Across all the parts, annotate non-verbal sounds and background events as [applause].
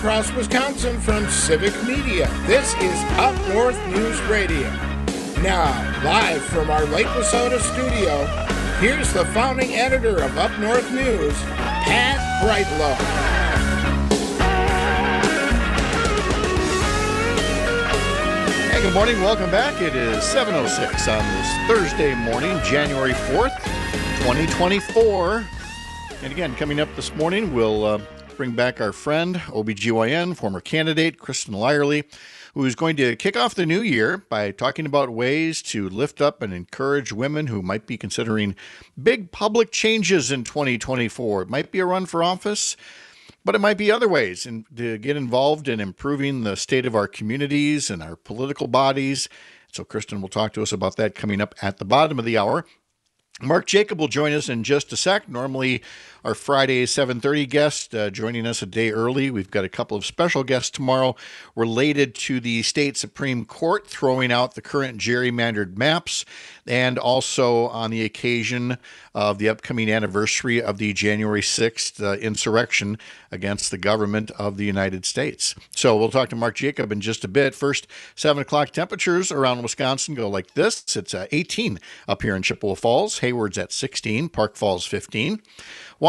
across Wisconsin from Civic Media. This is Up North News Radio. Now, live from our Lake Wissota studio, here's the founding editor of Up North News, Pat Kreitlow. Hey, good morning. Welcome back. It is 7.06 on this Thursday morning, January 4th, 2024. And again, coming up this morning, we'll uh, bring back our friend, OBGYN, former candidate, Kristin Lyerly, who is going to kick off the new year by talking about ways to lift up and encourage women who might be considering big public changes in 2024. It might be a run for office, but it might be other ways and to get involved in improving the state of our communities and our political bodies. So, Kristin will talk to us about that coming up at the bottom of the hour. Mark Jacob will join us in just a sec. Normally, our Friday 7:30 guest uh, joining us a day early. We've got a couple of special guests tomorrow related to the state supreme court throwing out the current gerrymandered maps, and also on the occasion of the upcoming anniversary of the January 6th uh, insurrection against the government of the United States. So we'll talk to Mark Jacob in just a bit. First, seven o'clock temperatures around Wisconsin go like this. It's uh, 18 up here in Chippewa Falls. Hayward's at 16. Park Falls 15.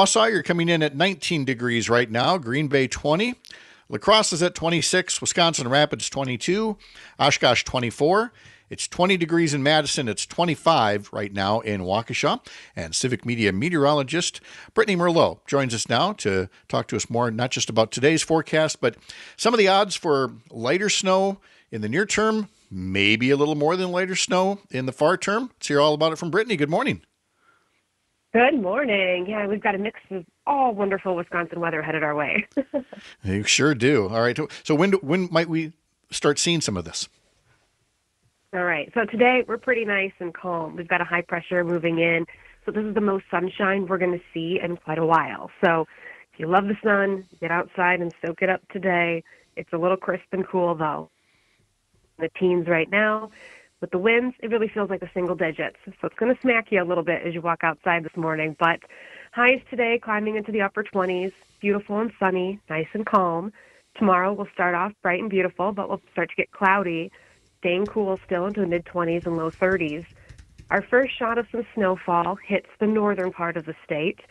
Wausau, you're coming in at 19 degrees right now. Green Bay 20. La Crosse is at 26. Wisconsin Rapids 22. Oshkosh 24. It's 20 degrees in Madison. It's 25 right now in Waukesha. And Civic Media meteorologist Brittany Merlot joins us now to talk to us more, not just about today's forecast, but some of the odds for lighter snow in the near term, maybe a little more than lighter snow in the far term. Let's hear all about it from Brittany. Good morning. Good morning. Yeah, we've got a mix of all wonderful Wisconsin weather headed our way. [laughs] you sure do. All right. So when when might we start seeing some of this? All right. So today we're pretty nice and calm. We've got a high pressure moving in. So this is the most sunshine we're going to see in quite a while. So if you love the sun, get outside and soak it up today. It's a little crisp and cool though. The teens right now, with the winds, it really feels like the single digits. So it's going to smack you a little bit as you walk outside this morning. But highs today climbing into the upper 20s, beautiful and sunny, nice and calm. Tomorrow we'll start off bright and beautiful, but we'll start to get cloudy, staying cool still into the mid 20s and low 30s. Our first shot of some snowfall hits the northern part of the state.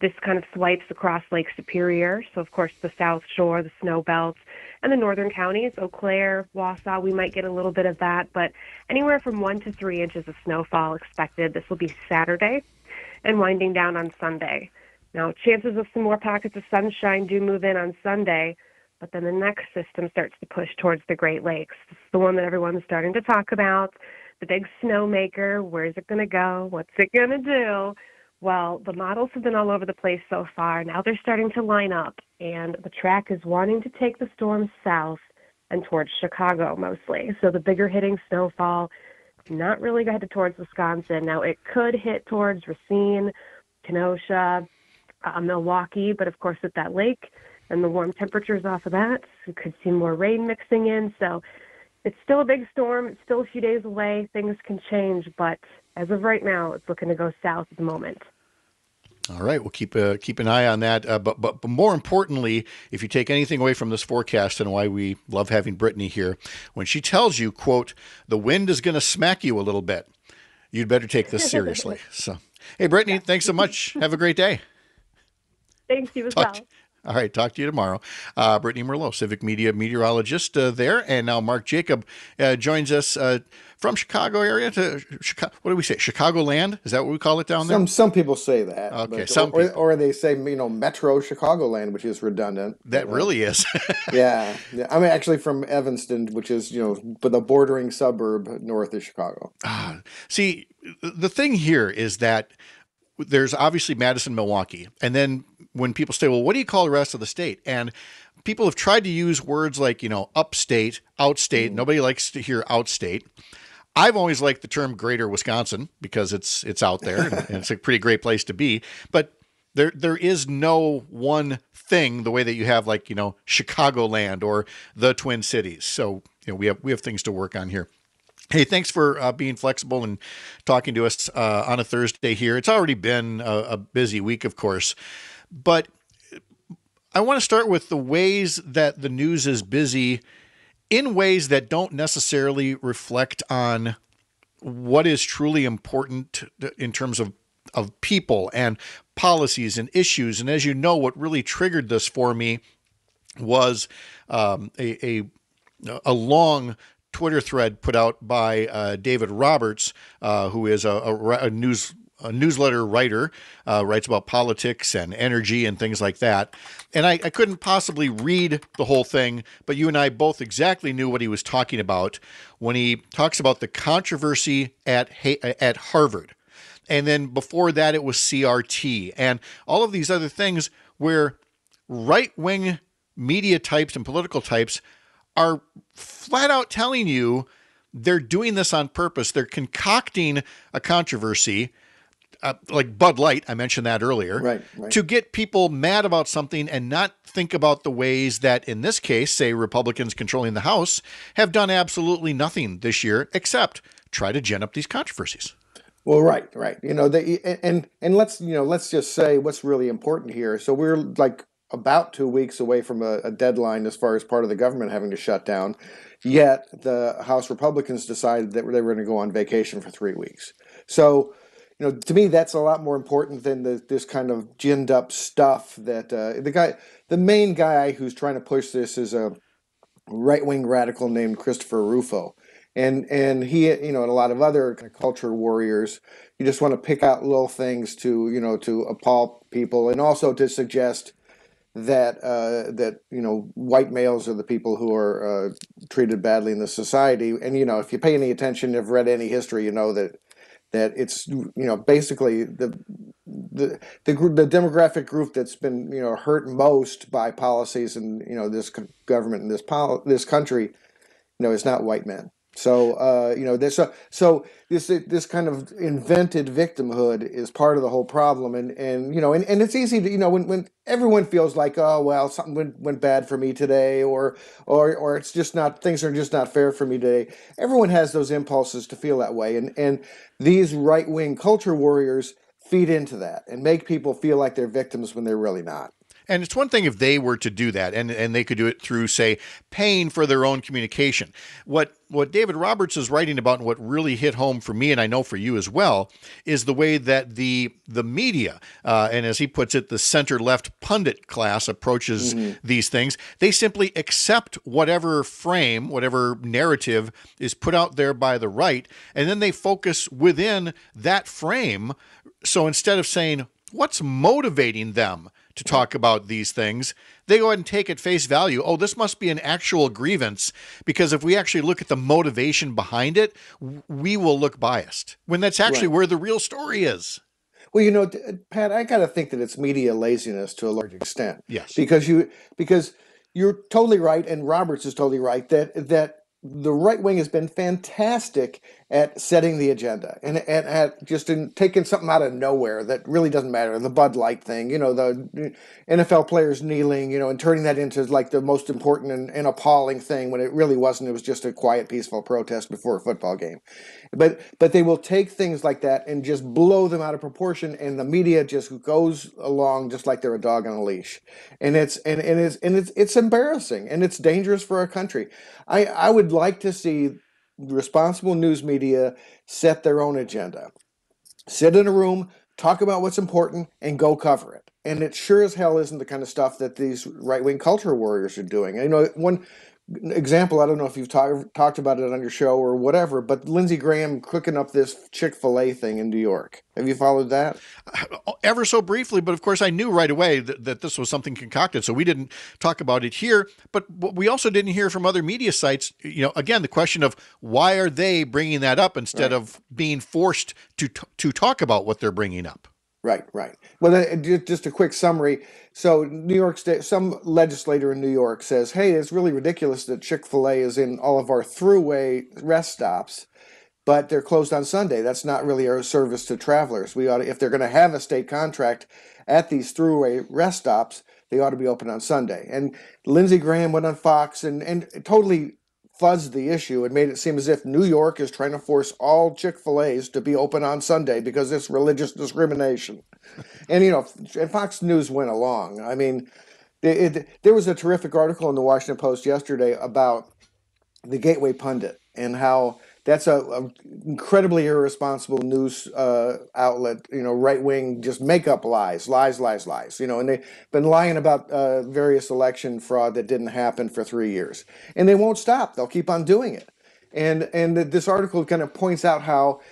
This kind of swipes across Lake Superior, so of course the South Shore, the snow belts, and the northern counties, Eau Claire, Wausau, we might get a little bit of that, but anywhere from one to three inches of snowfall expected. This will be Saturday and winding down on Sunday. Now, chances of some more pockets of sunshine do move in on Sunday, but then the next system starts to push towards the Great Lakes. This is the one that everyone's starting to talk about. The big snowmaker. Where's it going to go? What's it going to do? Well, the models have been all over the place so far. Now they're starting to line up, and the track is wanting to take the storm south and towards Chicago mostly. So the bigger hitting snowfall, not really headed towards Wisconsin. Now it could hit towards Racine, Kenosha, uh, Milwaukee, but of course with that lake and the warm temperatures off of that, we could see more rain mixing in. So it's still a big storm. It's still a few days away. Things can change, but as of right now, it's looking to go south at the moment. All right, we'll keep uh, keep an eye on that. Uh, but, but but more importantly, if you take anything away from this forecast and why we love having Brittany here, when she tells you, "quote the wind is going to smack you a little bit," you'd better take this seriously. [laughs] so, hey, Brittany, yeah. thanks so much. [laughs] Have a great day. Thanks you as Talk well. To, all right, talk to you tomorrow. Uh, Brittany Merlot, Civic Media meteorologist uh, there, and now Mark Jacob uh, joins us uh, from Chicago area to Chicago. What do we say? Chicagoland? Is that what we call it down there? Some some people say that. Okay, but, some or, or, they say you know Metro Chicagoland, which is redundant. That really is. [laughs] yeah, yeah. I'm actually from Evanston, which is you know but the bordering suburb north of Chicago. Ah, see, the thing here is that there's obviously Madison, Milwaukee, and then when people say, well, what do you call the rest of the state? And people have tried to use words like, you know, upstate, outstate. Mm. Nobody likes to hear outstate. I've always liked the term greater Wisconsin because it's it's out there and [laughs] it's a pretty great place to be. But there there is no one thing the way that you have like, you know, Chicagoland or the Twin Cities. So, you know, we have we have things to work on here. Hey, thanks for uh, being flexible and talking to us uh, on a Thursday here. It's already been a, a busy week, of course. But I want to start with the ways that the news is busy in ways that don't necessarily reflect on what is truly important in terms of of people and policies and issues. And as you know, what really triggered this for me was um, a, a a long Twitter thread put out by uh, David Roberts, uh, who is a, a, a news a newsletter writer, uh, writes about politics and energy and things like that. And I, I, couldn't possibly read the whole thing, but you and I both exactly knew what he was talking about when he talks about the controversy at at Harvard. And then before that, it was CRT and all of these other things where right wing media types and political types are flat out telling you they're doing this on purpose. They're concocting a controversy uh, like Bud Light, I mentioned that earlier, right, right. to get people mad about something and not think about the ways that, in this case, say Republicans controlling the House, have done absolutely nothing this year except try to gin up these controversies. Well, right, right. You know, they, and and let's you know let's just say what's really important here. So we're like about two weeks away from a, a deadline as far as part of the government having to shut down. Yet the House Republicans decided that they were going to go on vacation for three weeks. So you know, to me, that's a lot more important than the, this kind of ginned up stuff that uh, the guy, the main guy who's trying to push this is a right wing radical named Christopher Rufo. And, and he, you know, and a lot of other culture warriors, you just want to pick out little things to, you know, to appall people and also to suggest that uh, that you know white males are the people who are uh, treated badly in the society. And you know, if you pay any attention, have read any history, you know that that it's you know basically the the the, the demographic group that's been you know hurt most by policies and you know this government and this pol- this country you know is not white men so uh, you know, this so, so this this kind of invented victimhood is part of the whole problem, and and you know, and, and it's easy to you know when when everyone feels like oh well something went, went bad for me today, or or or it's just not things are just not fair for me today. Everyone has those impulses to feel that way, and and these right wing culture warriors feed into that and make people feel like they're victims when they're really not. And it's one thing if they were to do that and, and they could do it through, say, paying for their own communication. What what David Roberts is writing about and what really hit home for me and I know for you as well is the way that the the media uh, and as he puts it the center left pundit class approaches mm-hmm. these things they simply accept whatever frame whatever narrative is put out there by the right and then they focus within that frame so instead of saying what's motivating them to talk about these things, they go ahead and take at face value, oh, this must be an actual grievance, because if we actually look at the motivation behind it, we will look biased when that's actually right. where the real story is. Well, you know, Pat, I got to think that it's media laziness to a large extent. Yes. Because you because you're totally right and Roberts is totally right that that the right wing has been fantastic at setting the agenda and, and at just in taking something out of nowhere that really doesn't matter. The Bud Light thing, you know, the NFL players kneeling, you know, and turning that into like the most important and, and appalling thing when it really wasn't. It was just a quiet, peaceful protest before a football game. But but they will take things like that and just blow them out of proportion, and the media just goes along just like they're a dog on a leash, and it's and, and it's and it's it's embarrassing and it's dangerous for our country. I I would like to see responsible news media set their own agenda. Sit in a room, talk about what's important, and go cover it. And it sure as hell isn't the kind of stuff that these right wing culture warriors are doing. You know, one example, I don't know if you've talk, talked about it on your show or whatever, but Lindsey Graham cooking up this Chick fil A thing in New York. Have you followed that? [sighs] Ever so briefly, but of course I knew right away that, that this was something concocted, so we didn't talk about it here. But we also didn't hear from other media sites. You know, again, the question of why are they bringing that up instead right. of being forced to to talk about what they're bringing up? Right, right. Well, just a quick summary. So, New York State, some legislator in New York says, "Hey, it's really ridiculous that Chick Fil A is in all of our throughway rest stops, but they're closed on Sunday. That's not really our service to travelers. We ought, to, if they're going to have a state contract at these throughway rest stops, they ought to be open on Sunday." And Lindsey Graham went on Fox and and totally fuzzed the issue and made it seem as if New York is trying to force all Chick fil A's to be open on Sunday because it's religious discrimination. [laughs] and, you know, and Fox News went along. I mean, It, it, there was a terrific article in the Washington Post yesterday about the Gateway Pundit and how that's a, a incredibly irresponsible news uh, outlet. You know, right wing just make up lies, lies, lies, lies. You know, and they've been lying about uh, various election fraud that didn't happen for three years, and they won't stop. They'll keep on doing it. And and this article kind of points out how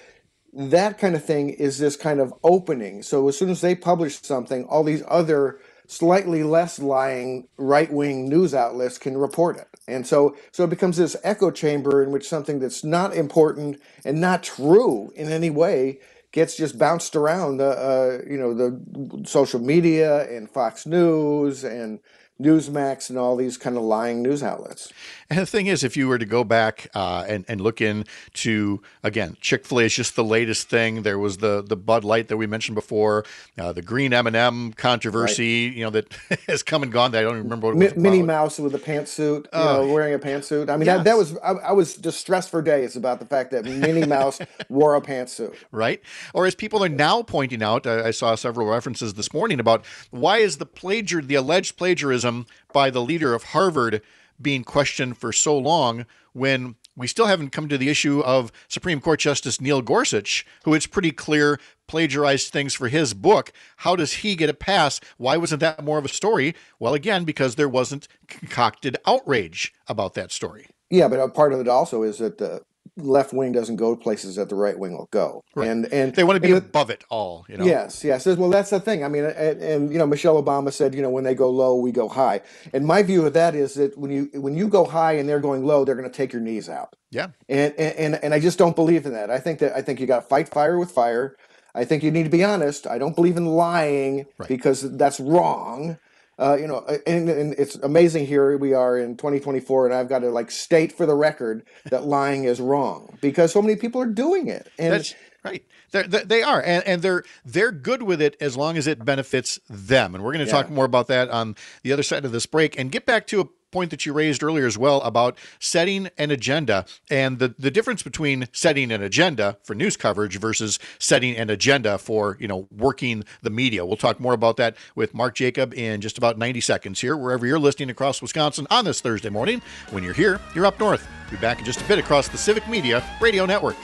that kind of thing is this kind of opening. So as soon as they publish something, all these other slightly less lying right wing news outlets can report it. And so so it becomes this echo chamber in which something that's not important and not true in any way gets just bounced around uh, uh, you know the social media and Fox News and Newsmax and all these kind of lying news outlets. And the thing is, if you were to go back uh, and and look into again, Chick Fil A is just the latest thing. There was the the Bud Light that we mentioned before, uh, the green M and m controversy. Right. You know that [laughs] has come and gone. That I don't remember what it was. Minnie Mouse with a pantsuit, you uh, know, wearing a pantsuit. I mean, yes. that, that was I, I, was distressed for days about the fact that Minnie Mouse [laughs] wore a pantsuit. Right. Or as people are now pointing out, I saw several references this morning about why is the plagiar the alleged plagiarism by the leader of Harvard being questioned for so long when we still haven't come to the issue of Supreme Court Justice Neil Gorsuch, who it's pretty clear plagiarized things for his book. How does he get a pass? Why wasn't that more of a story? Well, again, because there wasn't concocted outrage about that story. Yeah, but a part of it also is that the left wing doesn't go to places that the right wing will go, right. and and they want to be above it all. You know. Yes, yes. Well, that's the thing. I mean, and, and, you know, Michelle Obama said, you know, when they go low, we go high. And my view of that is that when you when you go high and they're going low, they're going to take your knees out. Yeah. And and and I just don't believe in that. I think that I think you got to fight fire with fire. I think you need to be honest. I don't believe in lying right. because that's wrong. Uh, you know, and, and, it's amazing. Here we are in 2024, and I've got to like state for the record that [laughs] lying is wrong because so many people are doing it. And That's right. They're, they are, and, and they're they're good with it as long as it benefits them. And we're going to yeah. talk more about that on the other side of this break. And get back to a point that you raised earlier as well about setting an agenda and the, the difference between setting an agenda for news coverage versus setting an agenda for, you know, working the media. We'll talk more about that with Mark Jacob in just about 90 seconds here, wherever you're listening across Wisconsin on this Thursday morning. When you're here, you're up north. Be back in just a bit across the Civic Media Radio Network.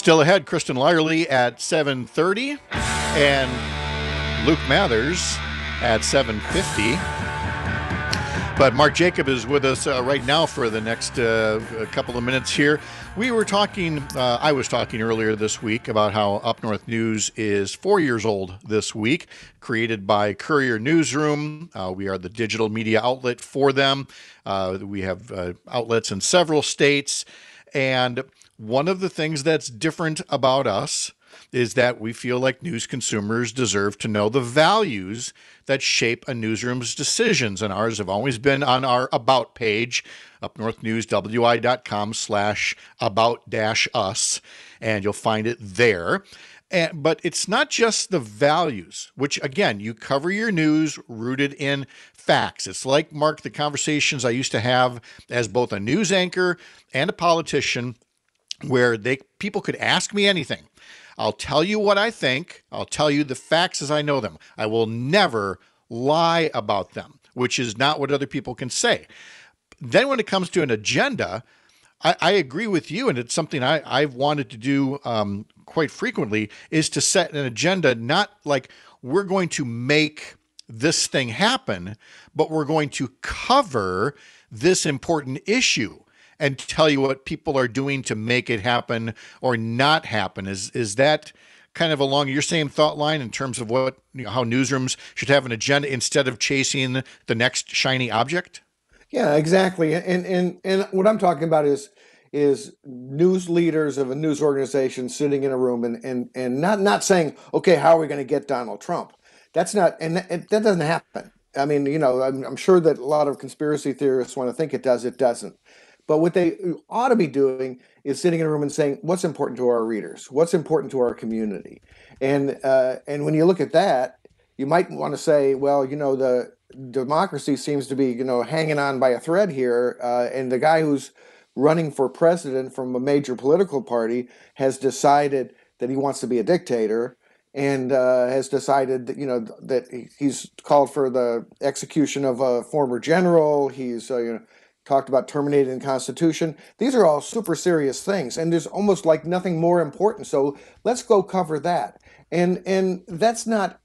Still ahead, Kristin Lyerly at 7:30 and Luke Mathers at 7:50. But Mark Jacob is with us uh, right now for the next uh, couple of minutes here. We were talking, uh, I was talking earlier this week about how Up North News is four years old this week, created by Courier Newsroom. Uh, we are the digital media outlet for them. Uh, we have uh, outlets in several states. And one of the things that's different about us is that we feel like news consumers deserve to know the values that shape a newsroom's decisions. And ours have always been on our About page, upnorthnewswi.com slash about dash us, and you'll find it there. And, but it's not just the values, which again, you cover your news rooted in facts. It's like, Mark, the conversations I used to have as both a news anchor and a politician where they people could ask me anything. I'll tell you what I think. I'll tell you the facts as I know them. I will never lie about them, which is not what other people can say. Then when it comes to an agenda, I, I agree with you, and it's something I, I've wanted to do um, quite frequently, is to set an agenda, not like we're going to make this thing happen, but we're going to cover this important issue and tell you what people are doing to make it happen or not happen. Is is that kind of along your same thought line in terms of what you know, how newsrooms should have an agenda instead of chasing the next shiny object? Yeah, exactly. And and and what I'm talking about is is news leaders of a news organization sitting in a room and and and not not saying, okay, how are we going to get Donald Trump? That's not, and that, that doesn't happen. I mean, you know, I'm, I'm sure that a lot of conspiracy theorists want to think it does. It doesn't. But what they ought to be doing is sitting in a room and saying, "What's important to our readers? What's important to our community?" And uh, and when you look at that, you might want to say, "Well, you know, the democracy seems to be, you know, hanging on by a thread here, uh, and the guy who's running for president from a major political party has decided that he wants to be a dictator." and uh, has decided that you know that he's called for the execution of a former general. He's uh, you know talked about terminating the Constitution. These are all super serious things, and there's almost like nothing more important. So let's go cover that. And and that's not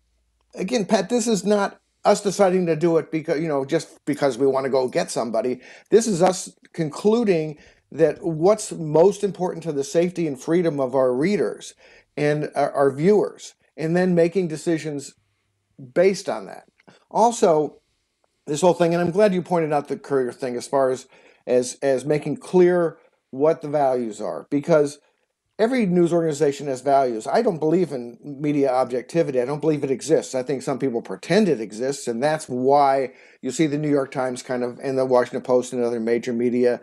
again, Pat. This is not us deciding to do it because you know just because we want to go get somebody. This is us concluding that what's most important to the safety and freedom of our readers and our, our viewers, and then making decisions based on that. Also, this whole thing, and I'm glad you pointed out the courier thing as far as as as making clear what the values are, because every news organization has values. I don't believe in media objectivity. I don't believe it exists. I think some people pretend it exists, and that's why you see the New York Times kind of and the Washington Post and other major media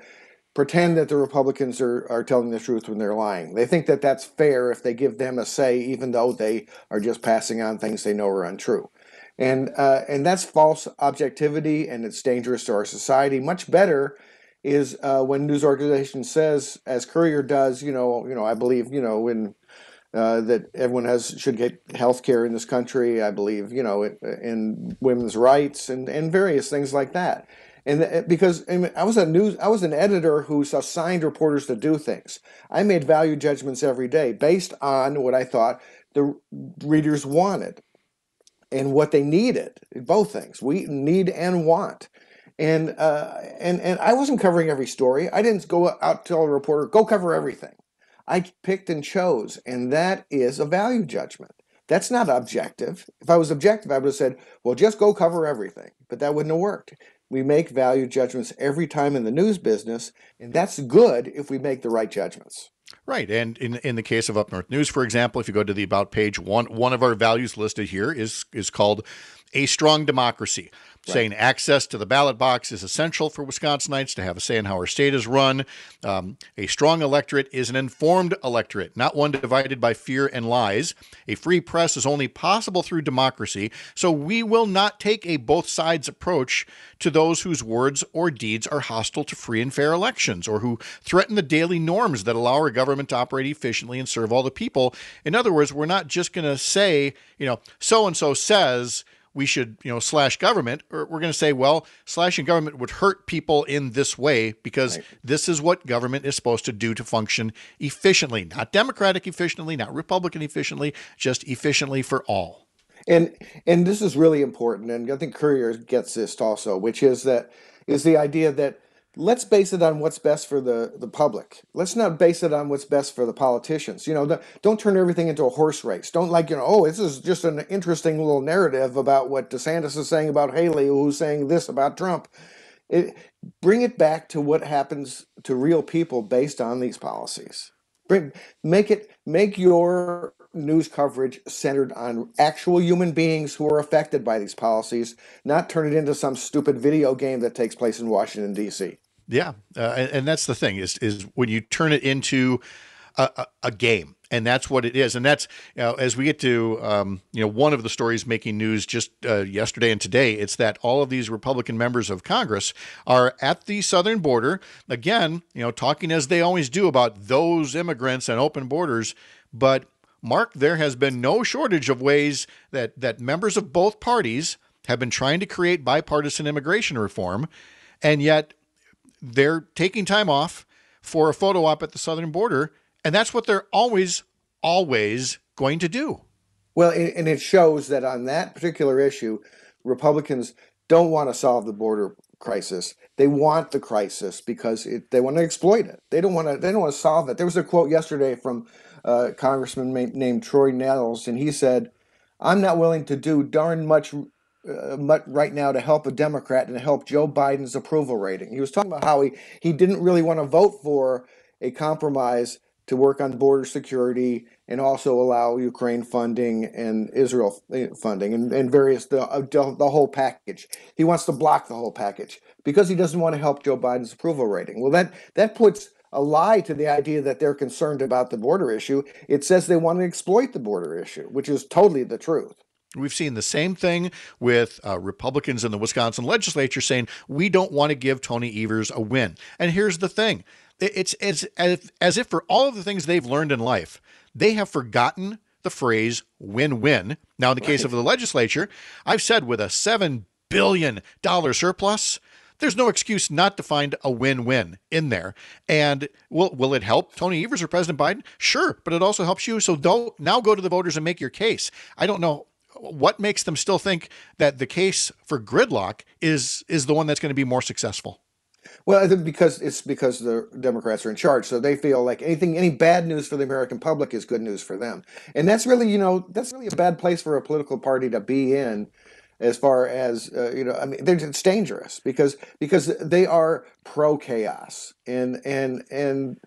pretend that the Republicans are, are telling the truth when they're lying. They think that that's fair if they give them a say, even though they are just passing on things they know are untrue and uh, and that's false objectivity, and it's dangerous to our society. Much better is uh, when news organization says, as Courier does, you know, you know, I believe, you know, when uh, that everyone has should get health care in this country. I believe, you know, in women's rights and and various things like that. And uh, because I was a news, I was an editor who assigned reporters to do things. I made value judgments every day based on what I thought the readers wanted and what they needed. Both things we need and want. And uh, and and I wasn't covering every story. I didn't go out tell a reporter go cover everything. I picked and chose, and that is a value judgment. That's not objective. If I was objective, I would have said, well, just go cover everything. But that wouldn't have worked. We make value judgments every time in the news business, and that's good if we make the right judgments. Right, and in in the case of Up North News, for example, if you go to the about page, one one of our values listed here is is called a strong democracy right. saying access to the ballot box is essential for Wisconsinites to have a say in how our state is run. Um, a strong electorate is an informed electorate, not one divided by fear and lies. A free press is only possible through democracy, so we will not take a both sides approach to those whose words or deeds are hostile to free and fair elections or who threaten the daily norms that allow our government to operate efficiently and serve all the people. In other words, we're not just going to say, you know, so and so says we should, you know, slash government, or we're going to say, well, slashing government would hurt people in this way because right. this is what government is supposed to do to function efficiently, not democratic efficiently, not republican efficiently, just efficiently for all. And and this is really important, and I think Courier gets this also, which is that is the idea that let's base it on what's best for the, the public. Let's not base it on what's best for the politicians. You know, the, don't turn everything into a horse race. Don't like, you know, oh, this is just an interesting little narrative about what DeSantis is saying about Haley, who's saying this about Trump. It, bring it back to what happens to real people based on these policies. Bring, make it, make your news coverage centered on actual human beings who are affected by these policies, not turn it into some stupid video game that takes place in Washington D.C. Yeah, uh, and, and, that's the thing is is when you turn it into a, a, game, and that's what it is. And that's you know, as we get to um, you know one of the stories making news just uh, yesterday and today. It's that all of these Republican members of Congress are at the southern border again. You know, talking as they always do about those immigrants and open borders, but Mark, there has been no shortage of ways that, that members of both parties have been trying to create bipartisan immigration reform, and yet they're taking time off for a photo op at the southern border, and that's what they're always, always going to do. Well, and it shows that on that particular issue, Republicans don't want to solve the border crisis. They want the crisis because it, they want to exploit it. They don't want to. They don't want to solve it. There was a quote yesterday from uh, congressman named Troy Nehls, and he said, "I'm not willing to do darn much." Uh, much right now to help a Democrat and help Joe Biden's approval rating. He was talking about how he, he didn't really want to vote for a compromise to work on border security and also allow Ukraine funding and Israel eh, funding and, and various the, uh, the whole package. He wants to block the whole package because he doesn't want to help Joe Biden's approval rating. Well, that that puts a lie to the idea that they're concerned about the border issue. It says they want to exploit the border issue, which is totally the truth. We've seen the same thing with uh, Republicans in the Wisconsin legislature saying we don't want to give Tony Evers a win. And here's the thing it's, it's as, if, as if for all of the things they've learned in life, they have forgotten the phrase win win. Now, in the case right. of the legislature, I've said with a $7 billion surplus, there's no excuse not to find a win-win in there. And will will it help Tony Evers or President Biden? Sure, but it also helps you. So don't now go to the voters and make your case. I don't know what makes them still think that the case for gridlock is is the one that's going to be more successful. Well, I think because it's because the Democrats are in charge, so they feel like anything, any bad news for the American public is good news for them, and that's really, you know, that's really a bad place for a political party to be in, as far as uh, you know. I mean, it's dangerous because because they are pro chaos and and and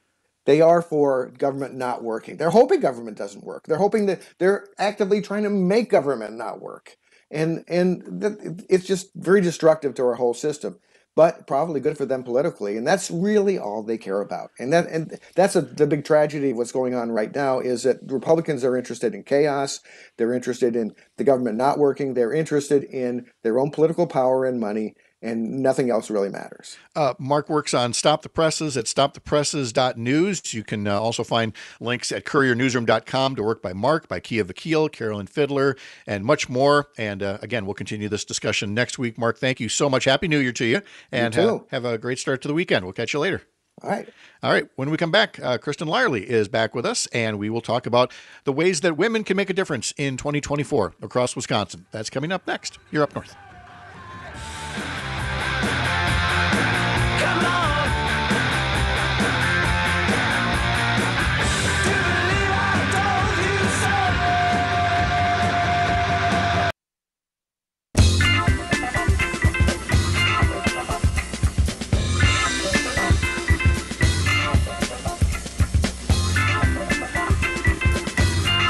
they are for government not working. They're hoping government doesn't work. They're hoping that they're actively trying to make government not work, and and it's just very destructive to our whole system but probably good for them politically and that's really all they care about. And that and that's a, the big tragedy of what's going on right now is that republicans are interested in chaos. They're interested in the government not working. They're interested in their own political power and money and nothing else really matters. Uh, Mark works on Stop the Presses at stopthepresses.news. You can uh, also find links at couriernewsroom.com to work by Mark, by Keya Vakil, Carolyn Fiddler, and much more. And uh, again, we'll continue this discussion next week. Mark, thank you so much. Happy New Year to you. And you have a great start to the weekend. We'll catch you later. All right. All right. When we come back, uh, Kristin Lyerly is back with us, and we will talk about the ways that women can make a difference in 2024 across Wisconsin. That's coming up next. You're up north.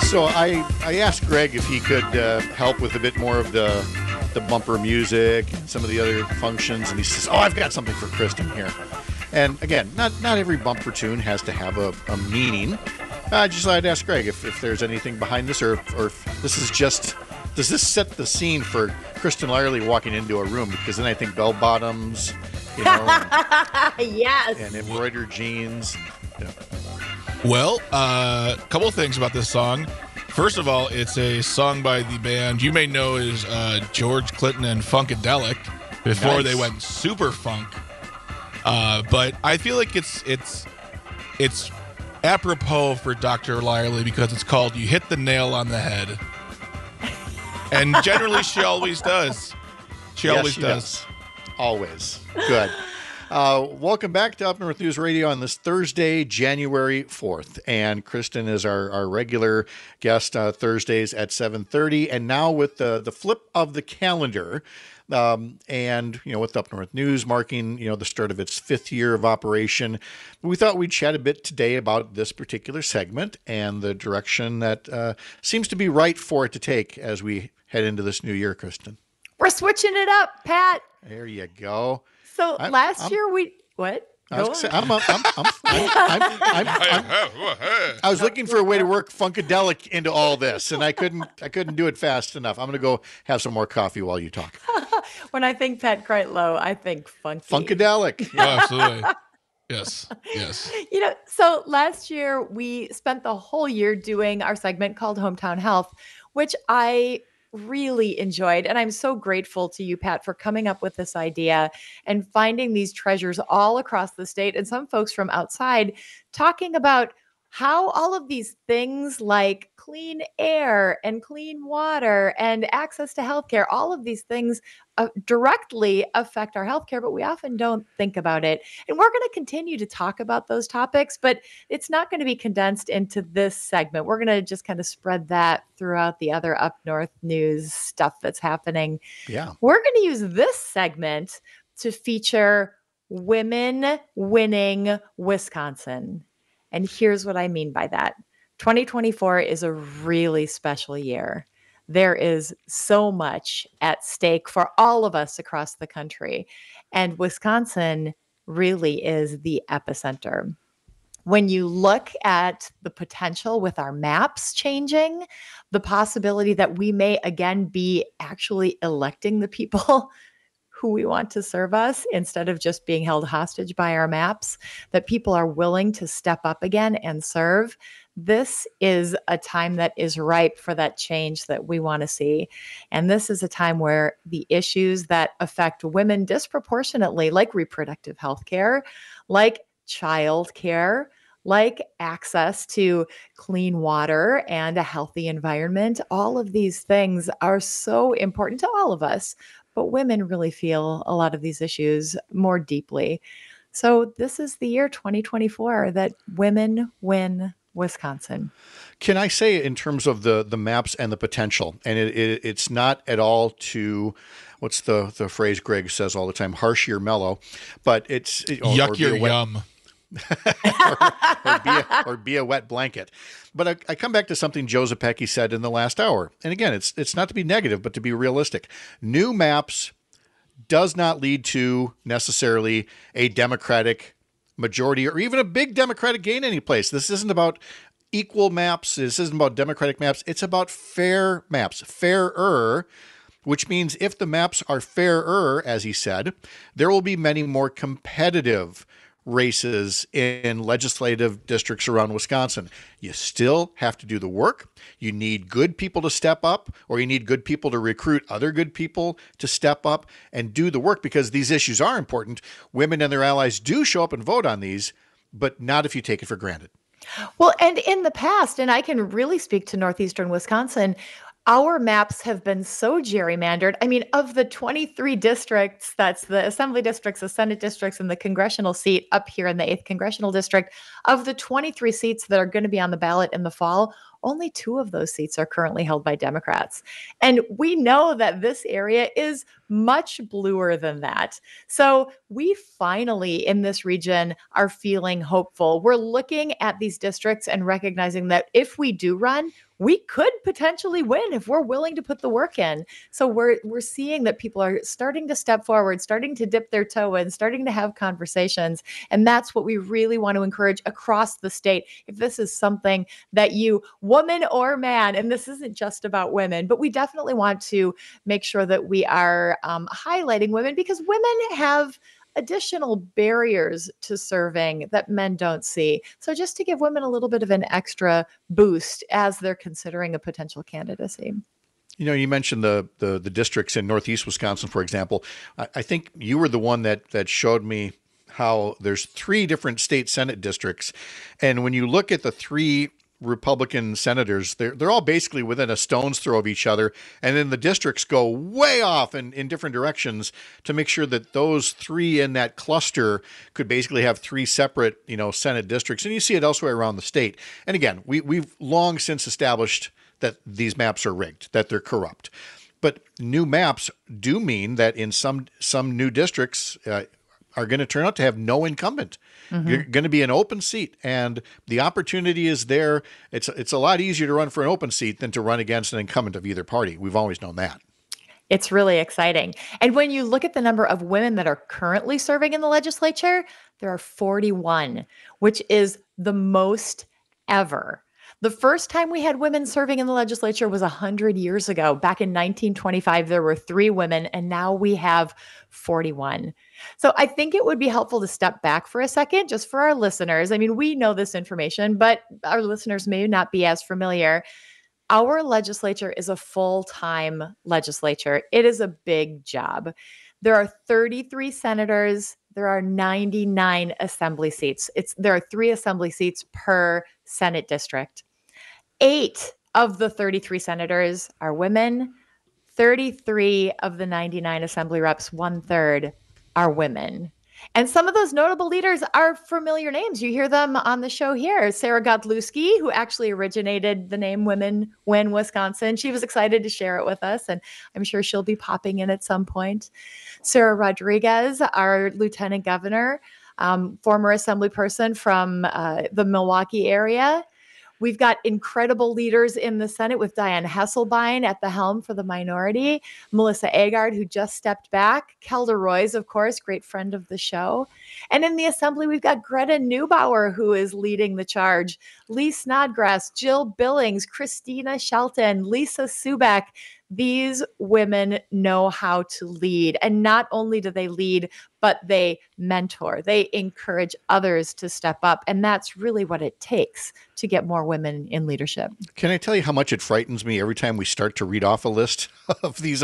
So I, I asked Greg if he could uh, help with a bit more of the the bumper music and some of the other functions, and he says, "Oh, I've got something for Kristin here." And again, not not every bumper tune has to have a, a meaning. I just thought I'd ask Greg if, if there's anything behind this, or or if this is just does this set the scene for Kristin Lyerly walking into a room? Because then I think bell bottoms, you know, [laughs] and, yes, and embroidered jeans. Yeah. Well, a uh, couple of things about this song. First of all, it's a song by the band you may know as uh, George Clinton and Funkadelic before nice. they went super funk. Uh, but I feel like it's it's it's apropos for Dr. Lyerly because it's called "You Hit the Nail on the Head," and generally she always does. She yes, always she does. does. Always good. Uh, welcome back to Up North News Radio on this Thursday, January 4th. And Kristin is our, our regular guest uh, Thursdays at 7.30. And now with the, the flip of the calendar, um, and, you know, with Up North News marking, you know, the start of its fifth year of operation, we thought we'd chat a bit today about this particular segment and the direction that uh, seems to be right for it to take as we head into this new year, Kristin. We're switching it up, Pat. There you go. So I'm, last I'm, year we what? I was, say, I'm, I'm, [laughs] i was looking for a way to work funkadelic into all this, and I couldn't. I couldn't do it fast enough. I'm going to go have some more coffee while you talk. [laughs] when I think Pat Kreitlow, I think funky. Funkadelic. Yeah. [laughs] Oh, absolutely. Yes. Yes. You know, so last year we spent the whole year doing our segment called Hometown Health, which I really enjoyed. And I'm so grateful to you, Pat, for coming up with this idea and finding these treasures all across the state and some folks from outside talking about how all of these things like clean air and clean water and access to healthcare, all of these things uh, directly affect our healthcare, but we often don't think about it. And we're going to continue to talk about those topics, but it's not going to be condensed into this segment. We're going to just kind of spread that throughout the other up north news stuff that's happening. Yeah. We're going to use this segment to feature women winning Wisconsin. And here's what I mean by that 2024 is a really special year. There is so much at stake for all of us across the country. And Wisconsin really is the epicenter when you look at the potential with our maps changing, the possibility that we may again be actually electing the people [laughs] who we want to serve us instead of just being held hostage by our maps, that people are willing to step up again and serve. This is a time that is ripe for that change that we want to see. And this is a time where the issues that affect women disproportionately, like reproductive health care, like child care, like access to clean water and a healthy environment. All of these things are so important to all of us, but women really feel a lot of these issues more deeply. So, this is the year 2024 that women win Wisconsin. Can I say in terms of the the maps and the potential, and it, it, it's not at all to what's the the phrase Greg says all the time, harsh your mellow, but it's yuck your yum [laughs] or, or, be a, or, be a, wet blanket. But I, I, come back to something Joe Zepecki said in the last hour. And again, it's it's not to be negative, but to be realistic. New maps does not lead to necessarily a Democratic majority or even a big Democratic gain any place. This isn't about equal maps. This isn't about Democratic maps. It's about fair maps, fairer which means if the maps are fairer, as he said, there will be many more competitive races in legislative districts around Wisconsin. You still have to do the work. You need good people to step up, or you need good people to recruit other good people to step up and do the work because these issues are important. Women and their allies do show up and vote on these, but not if you take it for granted. Well, and in the past, and I can really speak to Northeastern Wisconsin, our maps have been so gerrymandered. I mean, of the 23 districts, that's the assembly districts, the Senate districts, and the congressional seat up here in the 8th congressional district, of the 23 seats that are going to be on the ballot in the fall, only two of those seats are currently held by Democrats. And we know that this area is much bluer than that. So we finally in this region are feeling hopeful. We're looking at these districts and recognizing that if we do run, we could potentially win if we're willing to put the work in. So we're we're seeing that people are starting to step forward, starting to dip their toe in, starting to have conversations, and that's what we really want to encourage across the state. If this is something that you woman or man, and this isn't just about women, but we definitely want to make sure that we are um, highlighting women because women have additional barriers to serving that men don't see. So, just to give women a little bit of an extra boost as they're considering a potential candidacy. You know, you mentioned the, the the, districts in Northeast Wisconsin, for example. I, I think you were the one that that showed me how there's three different state senate districts, and when you look at the three Republican senators. They're they're all basically within a stone's throw of each other, and then the districts go way off in, in different directions to make sure that those three in that cluster could basically have three separate, you know, Senate districts. And you see it elsewhere around the state. And again, we we've long since established that these maps are rigged, that they're corrupt. But new maps do mean that in some some new districts, uh, are going to turn out to have no incumbent. Mm-hmm. You're going to be an open seat, and the opportunity is there. It's it's a lot easier to run for an open seat than to run against an incumbent of either party. We've always known that. It's really exciting. And when you look at the number of women that are currently serving in the legislature, there are 41, which is the most ever. The first time we had women serving in the legislature was 100 years ago. Back in 1925, there were three women, and now we have 41. So I think it would be helpful to step back for a second, just for our listeners. I mean, we know this information, but our listeners may not be as familiar. Our legislature is a full time legislature, it is a big job. There are 33 senators, there are 99 assembly seats. It's there are 3 assembly seats per Senate district. Eight of the 33 senators are women. 33 of the 99 assembly reps, one third, are women. And some of those notable leaders are familiar names. You hear them on the show here. Sarah Godlewski, who actually originated the name Women Win Wisconsin. She was excited to share it with us, and I'm sure she'll be popping in at some point. Sara Rodriguez, our lieutenant governor, um, former assembly person from uh, the Milwaukee area. We've got incredible leaders in the Senate with Diane Hesselbein at the helm for the minority, Melissa Agard, who just stepped back, Kelda Roys, of course, great friend of the show. And in the Assembly, we've got Greta Neubauer, who is leading the charge, Lee Snodgrass, Jill Billings, Kristina Shelton, Lisa Subeck, these women know how to lead. And not only do they lead, but they mentor, they encourage others to step up. And that's really what it takes to get more women in leadership. Can I tell you how much it frightens me every time we start to read off a list [laughs] of these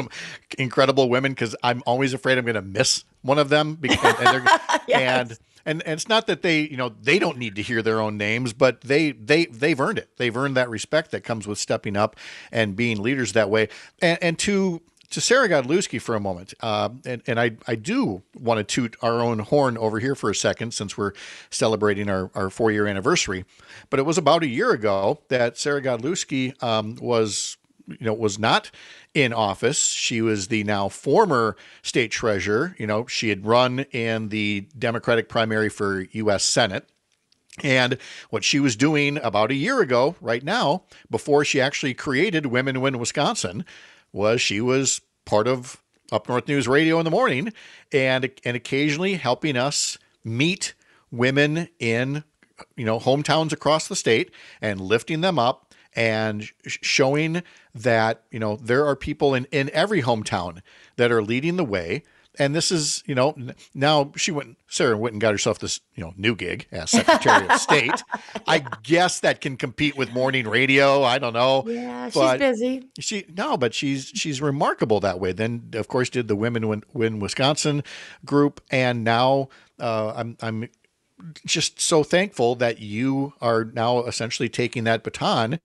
incredible women? Because I'm always afraid I'm going to miss one of them. Because, and, [laughs] yes. and and and it's not that they you know they don't need to hear their own names but they they they've earned it they've earned that respect that comes with stepping up and being leaders that way and, and to to Sarah Godlewski for a moment, uh, and, and I, I do want to toot our own horn over here for a second since we're celebrating our, our four year anniversary. But it was about a year ago that Sarah Godlewski um, was you know was not in office. She was the now former state treasurer. You know, she had run in the Democratic primary for U.S. Senate. And what she was doing about a year ago, right now, before she actually created Women Win Wisconsin, was she was part of Up North News Radio in the morning and and occasionally helping us meet women in you know hometowns across the state and lifting them up and showing that you know there are people in in every hometown that are leading the way. And this is you know now she went sarah went and got herself this you know new gig as secretary of [laughs] state. I guess that can compete with morning radio. I don't know. Yeah she's busy. she no but she's she's remarkable that way. Then of course did the women win, win wisconsin group. And now uh, i'm i'm just so thankful that you are now essentially taking that baton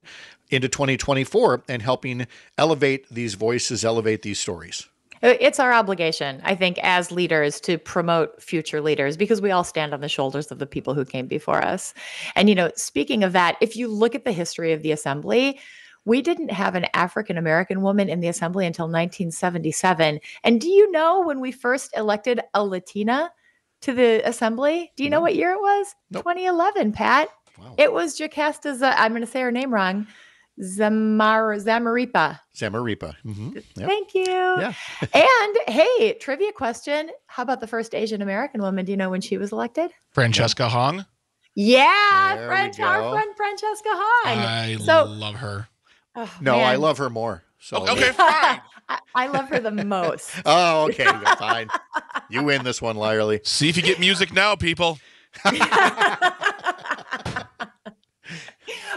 into 2024 and helping elevate these voices, elevate these stories. Uh, it's our obligation, I think, as leaders to promote future leaders because we all stand on the shoulders of the people who came before us. And, you know, speaking of that, if you look at the history of the assembly, we didn't have an African American woman in the assembly until 1977. And do you know when we first elected a Latina? To the assembly. Do you know what year it was? Nope. 2011, Pat. Wow. It was Jocasta, Z- I'm going to say her name wrong. Zamar Zamarripa. Zamarripa. Mm-hmm. Yep. Thank you. Yeah. [laughs] and hey, trivia question: How about the first Asian American woman? Do you know when she was elected? Francesca yeah. Hong. Yeah, French, our friend Francesca Hong. I so, love her. Oh, no, man. I love her more. So okay, fine. I, I, love her the most. [laughs] oh, okay, fine. You win this one, Lyerly. See if you get music now, people. [laughs]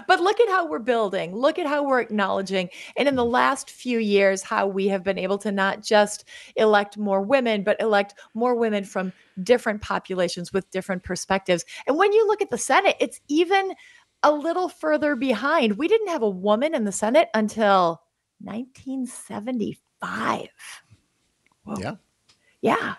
but look at how we're building. Look at how we're acknowledging. And in the last few years, how we have been able to not just elect more women, but elect more women from different populations with different perspectives. And when you look at the Senate, it's even a little further behind. We didn't have a woman in the Senate until 1975. Whoa. Yeah. Yeah.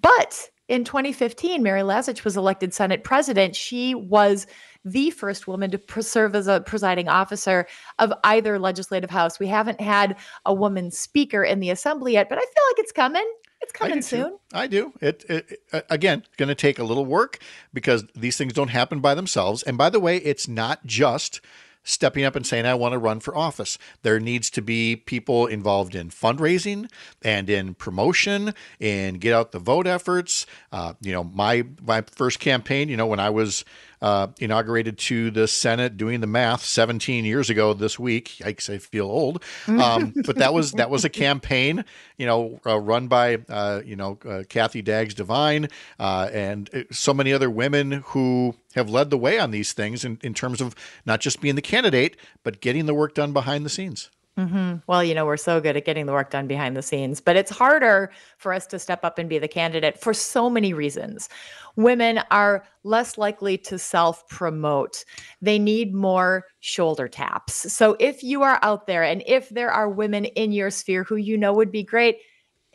But in 2015, Mary Lazich was elected Senate president. She was the first woman to serve as a presiding officer of either legislative house. We haven't had a woman speaker in the assembly yet, but I feel like it's coming. It's coming I soon. Too. I do. It, it, it again going to take a little work because these things don't happen by themselves. And by the way, it's not just stepping up and saying, I want to run for office. There needs to be people involved in fundraising and in promotion and get out the vote efforts. Uh, you know, my my first campaign, you know, when I was uh, inaugurated to the Senate, doing the math 17 years ago this week. Yikes, I feel old. Um, [laughs] but that was that was a campaign, you know, uh, run by uh, you know uh, Kathy Daggs Devine uh, and uh, so many other women who have led the way on these things in, in terms of not just being the candidate, but getting the work done behind the scenes. Mm-hmm. Well, you know, we're so good at getting the work done behind the scenes, but it's harder for us to step up and be the candidate for so many reasons. Women are less likely to self promote, they need more shoulder taps. So if you are out there and if there are women in your sphere who you know would be great,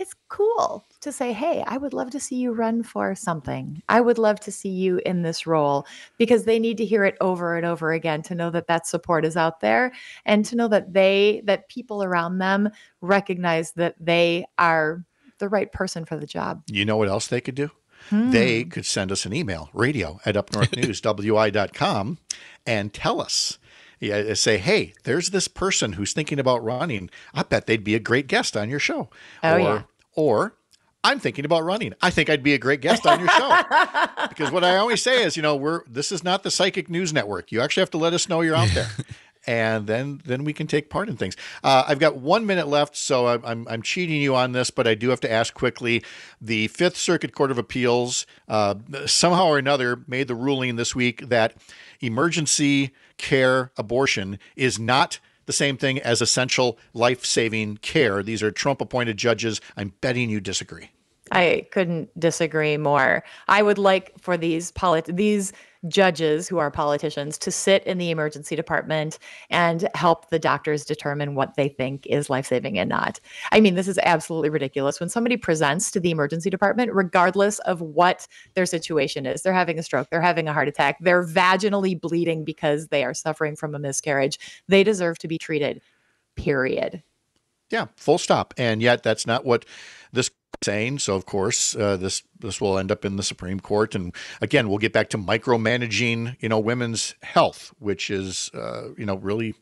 it's cool to say, Hey, I would love to see you run for something. I would love to see you in this role because they need to hear it over and over again to know that that support is out there and to know that they, that people around them recognize that they are the right person for the job. You know what else they could do? they hmm. could send us an email, radio at upnorthnewswi.com, and tell us. Yeah, uh, say, hey, there's this person who's thinking about running. I bet they'd be a great guest on your show. Oh, or, yeah. Or I'm thinking about running. I think I'd be a great guest on your show. [laughs] because what I always say is, you know, we're this is not the psychic news network. You actually have to let us know you're out there. And then, then we can take part in things. Uh, I've got one minute left, so I'm, I'm, I'm cheating you on this, but I do have to ask quickly. The Fifth Circuit Court of Appeals uh, somehow or another made the ruling this week that emergency care abortion is not the same thing as essential life saving care. These are Trump appointed judges. I'm betting you disagree. I couldn't disagree more. I would like for these polit- these judges who are politicians to sit in the emergency department and help the doctors determine what they think is life-saving and not. I mean, this is absolutely ridiculous. When somebody presents to the emergency department, regardless of what their situation is, they're having a stroke, they're having a heart attack, they're vaginally bleeding because they are suffering from a miscarriage, they deserve to be treated. Period. Yeah, full stop. And yet, that's not what this is saying. So, of course, uh, this this will end up in the Supreme Court. And again, we'll get back to micromanaging, you know, women's health, which is, uh, you know, really.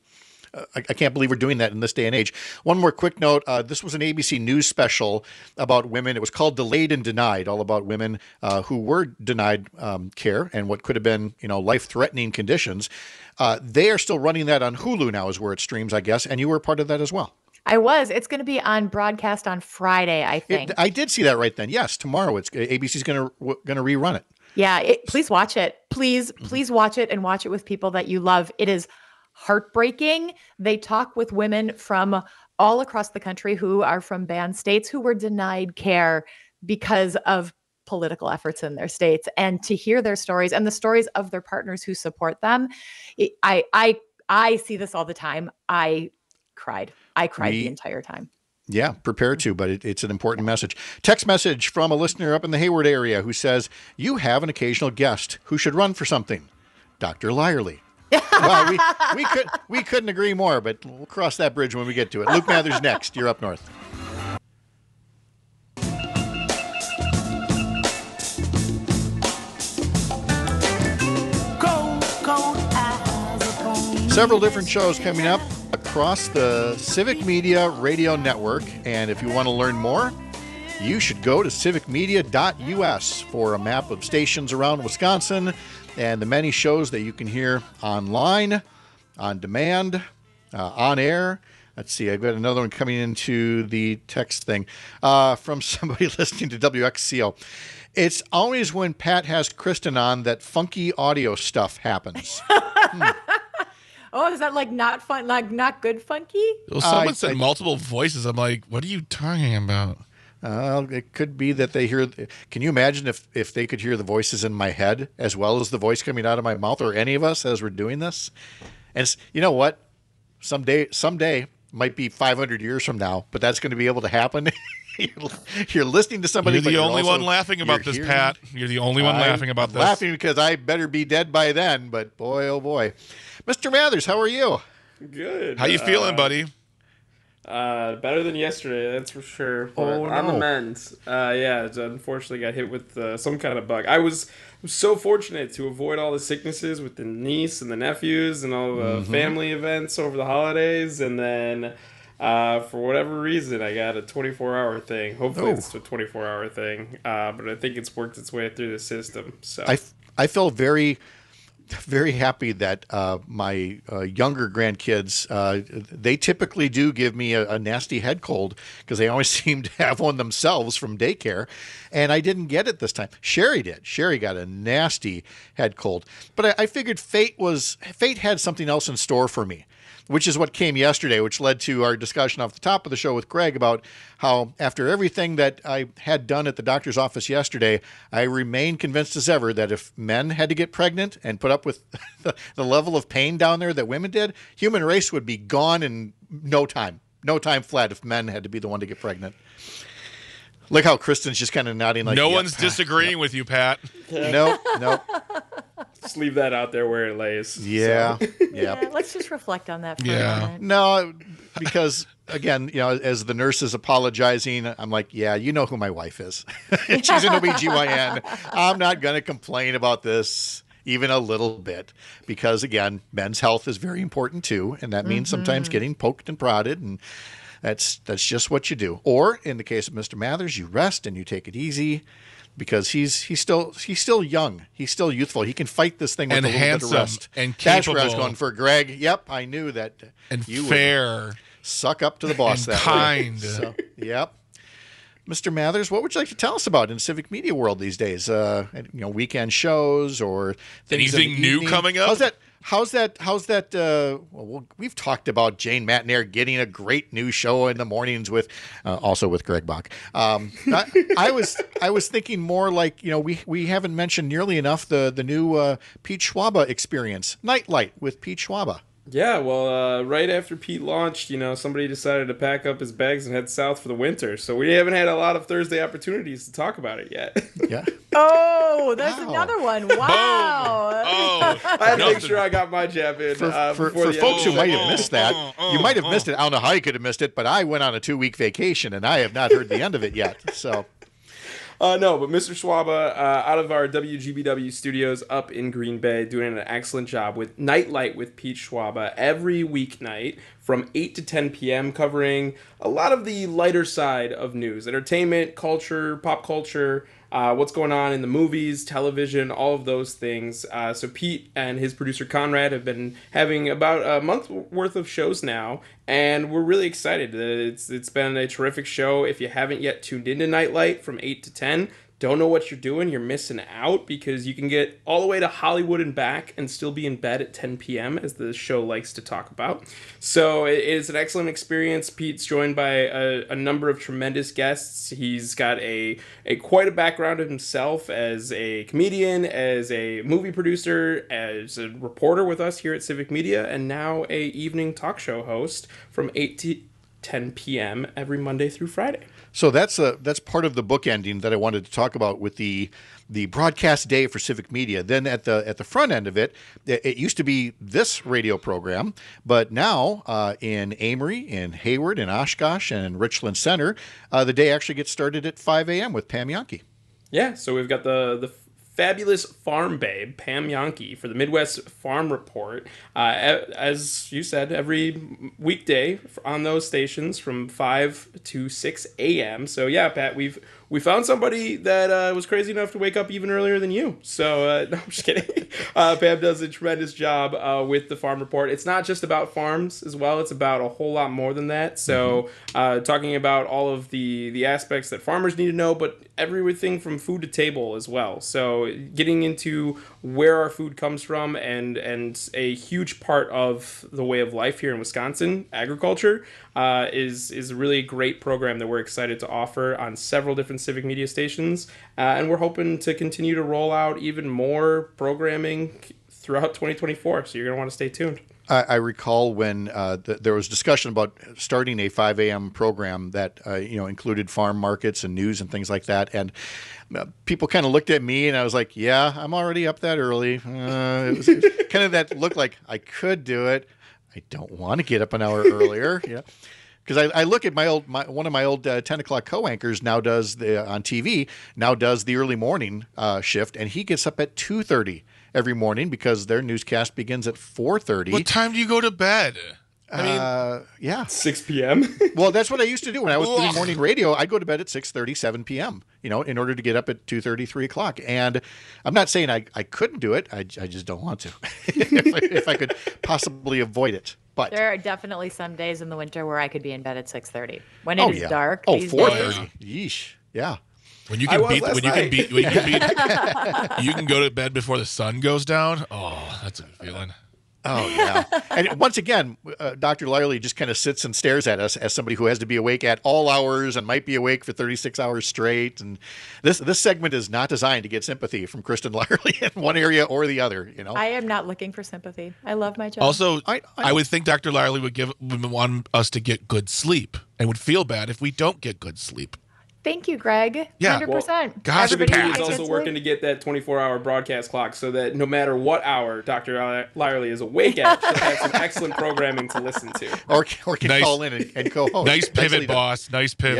Uh, I, can't believe we're doing that in this day and age. One more quick note: uh, this was an ABC News special about women. It was called "Delayed and Denied," all about women uh, who were denied um, care and what could have been, you know, life-threatening conditions. Uh, they are still running that on Hulu now, is where it streams, I guess. And you were part of that as well. I was. It's going to be on broadcast on Friday, I think. It, I did see that right then. Yes, tomorrow it's ABC's going to going to rerun it. Yeah, it, please watch it. Please, mm-hmm. please watch it and watch it with people that you love. It is heartbreaking. They talk with women from all across the country who are from banned states who were denied care because of political efforts in their states and to hear their stories and the stories of their partners who support them it, i i i see this all the time i cried i cried We- the entire time Yeah, prepare to, but it, it's an important message. Text message from a listener up in the Hayward area who says, You have an occasional guest who should run for something. Dr. Lyerly. [laughs] well, we, we, could, we couldn't agree more, but we'll cross that bridge when we get to it. Luke Mathers [laughs] next. You're up north. Several different shows coming up across the Civic Media Radio Network. And if you want to learn more, you should go to civicmedia.us for a map of stations around Wisconsin and the many shows that you can hear online, on demand, uh, on air. Let's see, I've got another one coming into the text thing uh, from [laughs] somebody listening to WXCO. It's always when Pat has Kristin on that funky audio stuff happens. [laughs] oh is that like not fun like not good funky Well, someone I- said I- multiple voices. I'm like, what are you talking about? Uh, it could be that they hear. Can you imagine if if they could hear the voices in my head as well as the voice coming out of my mouth, or any of us as we're doing this? And you know what? Someday, someday might be 500 years from now, but that's going to be able to happen. [laughs] you're, you're listening to somebody. You're but the only also- one laughing about this, hearing- Pat. You're the only one I'm laughing about this. Laughing because I better be dead by then. But boy, oh boy, Mr. Mathers, how are you? Good. How you feeling, Uh, buddy? Uh, better than yesterday, that's for sure. Oh, on the no. mend. Uh, yeah, I unfortunately got hit with uh, some kind of bug. I was, so fortunate to avoid all the sicknesses with the niece and the nephews and all the Mm-hmm. family events over the holidays, and then. Uh, for whatever reason, I got a 24 hour thing. Hopefully, Oh. it's a 24 hour thing. Uh, but I think it's worked its way through the system. So I, I feel very, very happy that uh, my uh, younger grandkids, uh, they typically do give me a, a nasty head cold because they always [laughs] seem to have one themselves from daycare. And I didn't get it this time. Sherry did. Sherry got a nasty head cold. But I, I figured fate was, fate had something else in store for me which is what came yesterday, which led to our discussion off the top of the show with Greg about how, after everything that I had done at the doctor's office yesterday, I remain convinced as ever that if men had to get pregnant and put up with [laughs] the, the level of pain down there that women did, human race would be gone in no time. No time flat if men had to be the one to get pregnant. Look how Kristin's just kind of nodding like no "Yep, one's disagreeing with you, Pat. No, no, just leave that out there where it lays. yeah, [laughs] yeah yeah. let's just reflect on that for Yeah. a moment No, because again, you know, as the nurse is apologizing, I'm like, yeah, you know who my wife is. [laughs] She's an OBGYN. I'm not going to complain about this even a little bit because again, men's health is very important too, and that means mm-hmm. sometimes getting poked and prodded and that's that's just what you do. Or in the case of Mr. Mathers, you rest and you take it easy because he's he's still he's still young. He's still youthful. He can fight this thing with And a little bit of rest. and That's where I was capable. going for Greg. Yep, I knew that And you fair. suck up to the boss that kind. way. So, yep. Mr. Mathers, what would you like to tell us about in civic media world these days? Uh, you know, weekend shows or things in the Anything new coming up? How's that? How's that? How's that? Uh, well, we've talked about Jane Matenaer getting a great new show in the mornings with, uh, also with Greg Bach. Um, I, I was I was thinking more like you know we we haven't mentioned nearly enough the the new uh, Pete Schwaba experience, Nightlight with Pete Schwaba. Yeah, well, uh, right after Pete launched, you know, somebody decided to pack up his bags and head south for the winter. So we haven't had a lot of Thursday opportunities to talk about it yet. [laughs] Yeah. Oh, there's Wow. another one. Wow. Oh, [laughs] I had to make sure I got my jab in for, uh, for, for the folks who might have missed that, oh, you might have oh. missed it. I don't know how you could have missed it, but I went on a two week vacation and I have not heard the end of it yet. So, Uh, no, but Mr. Schwaba, uh, out of our WGBW studios up in Green Bay, doing an excellent job with Nightlight with Pete Schwaba every weeknight from 8 to 10 p.m., covering a lot of the lighter side of news, entertainment, culture, pop culture, uh, what's going on in the movies, television, all of those things. Uh, so Pete and his producer Conrad have been having about a month worth of shows now, and we're really excited. Uh, It's it's been a terrific show. If you haven't yet tuned into Nightlight from eight to ten. Don't know what you're doing, you're missing out because you can get all the way to Hollywood and back and still be in bed at 10 p.m., as the show likes to talk about. So it is an excellent experience. Pete's joined by a, a number of tremendous guests. He's got a, a quite a background himself as a comedian, as a movie producer, as a reporter with us here at Civic Media, and now a evening talk show host from 8 to 10 p.m. every Monday through Friday. So that's a that's part of the book ending that I wanted to talk about with the the broadcast day for civic media. Then at the at the front end of it, it used to be this radio program, but now uh, in Amery, in Hayward, in Oshkosh, and in Richland Center, uh, the day actually gets started at 5 a.m. with Pam Jahnke. Yeah, so we've got the the fabulous farm babe Pam Jahnke for the Midwest Farm Report. Uh, as you said, every weekday on those stations from five to six a.m. So yeah, Pat, we've we found somebody that uh, was crazy enough to wake up even earlier than you. So uh, [laughs] no, I'm just kidding. Uh, Pam does a tremendous job uh, with the Farm Report. It's not just about farms as well; it's about a whole lot more than that. So uh, talking about all of the the aspects that farmers need to know, but everything from food to table as well. So getting into where our food comes from and and a huge part of the way of life here in Wisconsin, agriculture, uh, is is a really great program that we're excited to offer on several different civic media stations, uh, and we're hoping to continue to roll out even more programming throughout 2024. So you're gonna want to stay tuned. I, I recall when uh, th- there was discussion about starting a 5 a.m. program that uh, you know included farm markets and news and things like that, and uh, people kind of looked at me and I was like, "Yeah, I'm already up that early." Uh, it was, was kind of that look like I could do it. I don't want to get up an hour earlier. Yeah. Because I, I look at my old, my, one of my old uh, ten o'clock co-anchors now does the on TV now does the early morning uh, shift, and he gets up at two thirty every morning because their newscast begins at four thirty. What time do you go to bed? I mean, Uh, yeah. 6 p.m. [laughs] Well, that's what I used to do when I was doing morning radio. I'd go to bed at 6.30, 7 p.m., you know, in order to get up at 2.30, 3 o'clock. And I'm not saying I, I couldn't do it. I, I just don't want to [laughs] if, I, if I could possibly avoid it. But, There are definitely some days in the winter where I could be in bed at 6:30 when oh, it is oh, yeah. dark. Oh, these 4.30. days. Yeesh. Yeah. when you can beat last when you can beat when you can [laughs] beat you can go to bed before the sun goes down. Oh, that's a good feeling. Oh, yeah. and once again, uh, Dr. Lyerly just kind of sits and stares at us as somebody who has to be awake at all hours and might be awake for 36 hours straight. And this this segment is not designed to get sympathy from Kristin [laughs] Lyerly in one area or the other, you know. I am not looking for sympathy. I love my job. Also, I- I, I- would think Dr. Lyerly would give would want us to get good sleep and would feel bad if we don't get good sleep. Thank you, Greg. Yeah. 100%. gosh, Everybody Pat. He's gets also working to get that 24-hour broadcast clock so that no matter what hour Dr. Lyerly is awake at, she'll have some excellent programming to listen to. [laughs] Or, or can Nice- call in and, and co-host. [laughs] Nice Nicely pivot, done. boss. Nice pivot.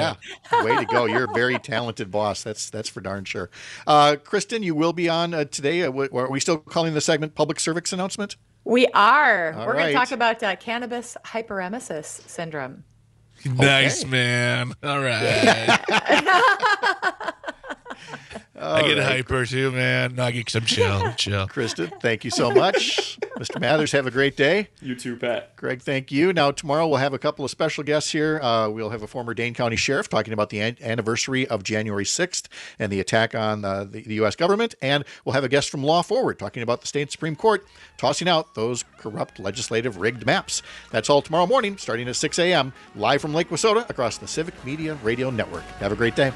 Yeah, way to go! You're a very talented boss. That's that's for darn sure. Uh, Kristin, you will be on uh, today. Uh, w- are we still calling the segment "Public Service Announcement"? We are. All We're going to talk about uh, cannabis hyperemesis syndrome. Nice, Okay. man. All right. [laughs] [laughs] I get All right. hyper too, man. No, I get some chill. [laughs] chill. Kristin, thank you so much. [laughs] Mr. Mathers, have a great day. You too, Pat. Greg, thank you. Now, tomorrow we'll have a couple of special guests here. Uh, we'll have a former Dane County Sheriff talking about the an- anniversary of January 6th and the attack on uh, the, the U.S. government. And we'll have a guest from Law Forward talking about the state Supreme Court tossing out those corrupt legislative rigged maps. That's all tomorrow morning, starting at 6 a.m., live from Lake Wissota across the Civic Media Radio Network. Have a great day.